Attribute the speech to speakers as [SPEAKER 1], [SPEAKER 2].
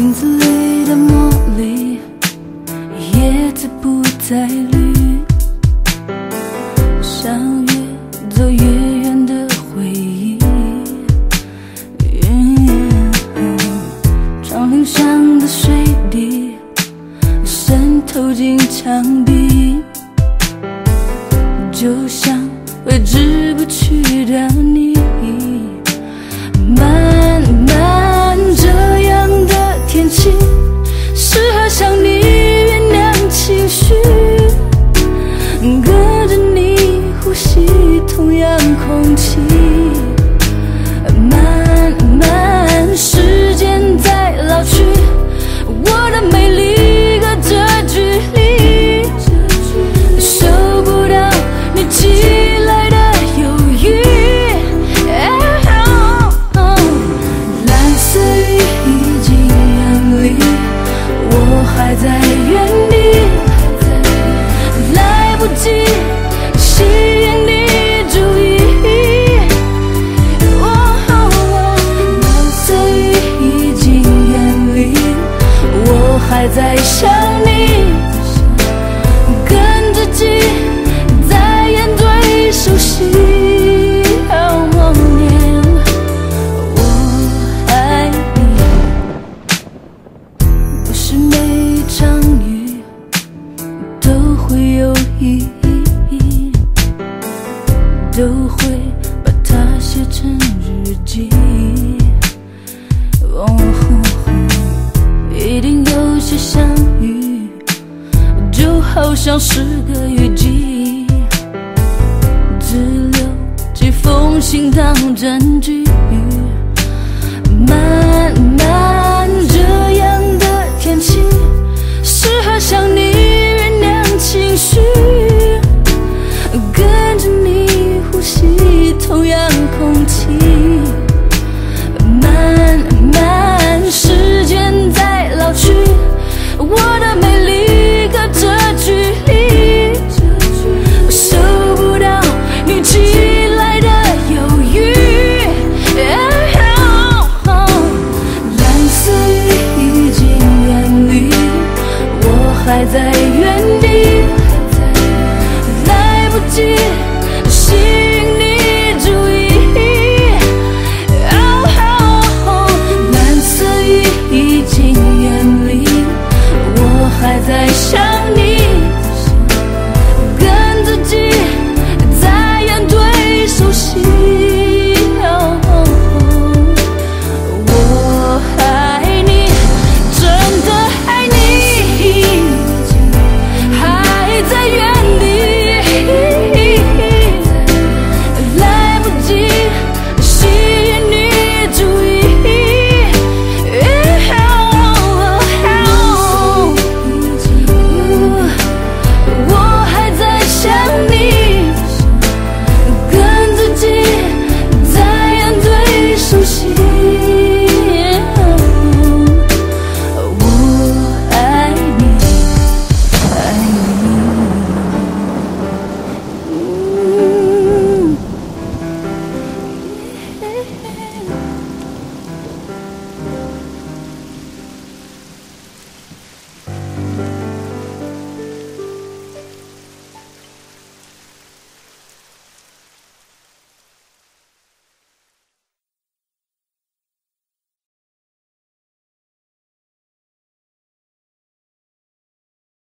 [SPEAKER 1] 镜子里的茉莉，叶子不再绿，相越走越远的回忆。嗯，窗棂上的水滴渗透进墙壁，就像挥之不去的你。空气。慢慢，时间在老去，我的美丽隔着距离，受不到你寄来的犹豫。蓝色雨已经远离，我还在原地，来不及还在想你，像是个雨季，只留几封信当证据。